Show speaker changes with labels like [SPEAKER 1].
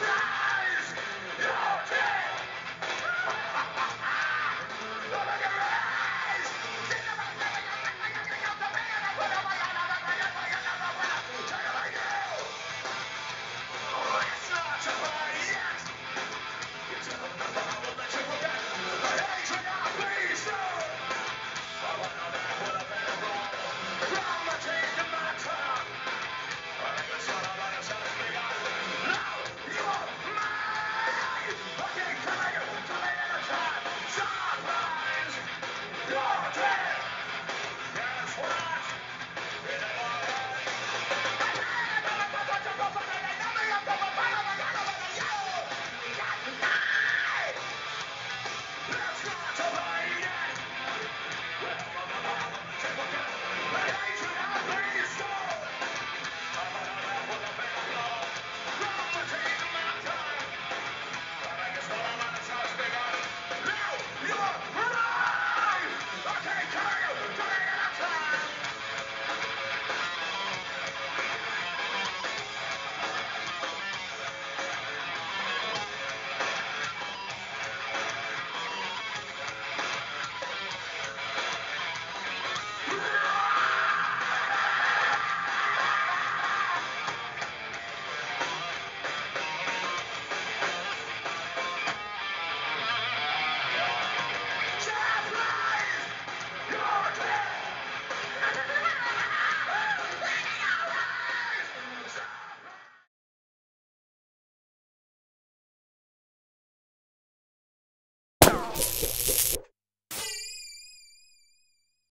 [SPEAKER 1] Yeah.